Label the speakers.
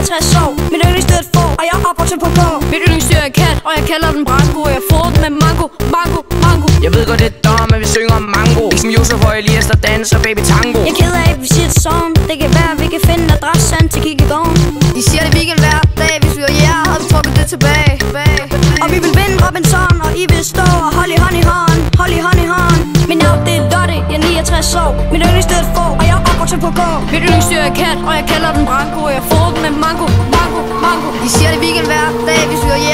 Speaker 1: 64 år Mit yndlingsdyr er et får, og jeg er opvokset på gård Mit yndlingsdyr er kat, og jeg kalder den Branko. Og jeg får den med mango, mango, mango.
Speaker 2: Jeg ved godt, det er dom, men vi synger om mango. Ikke som Josef og Elias, der danser baby tango.
Speaker 1: Jeg keder ked af, at vi siger det sådan. Det kan være, vi kan finde adressen til Kikkegaarden
Speaker 3: De siger det weekend hver dag Hvis vi var jer, yeah, havde vi trukket det tilbage. Bag.
Speaker 1: Og vi vil vinde Robinson, og I vil stå og holde i hånd i hånd. Hold i hånd i hånd. Min navn det er Lotte, jeg er 69 år. Mit yndlingsdyr er et får, går til på gård Mit yndlingsdyr er kat, og jeg kalder den Branko. Og jeg får den med mango, mango, mango.
Speaker 3: De siger det weekend hver dag Hvis vi var jer,